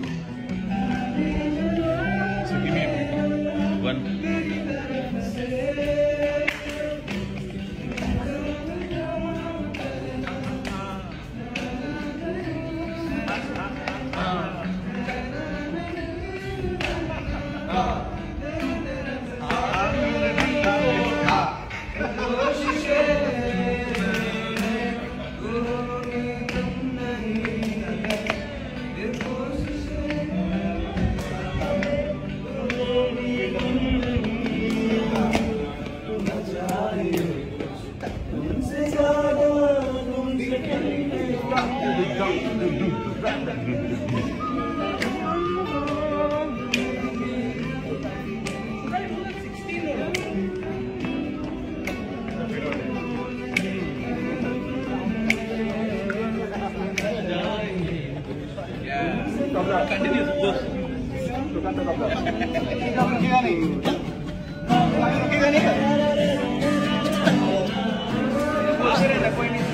them. Continuous work. Kita nih. Kita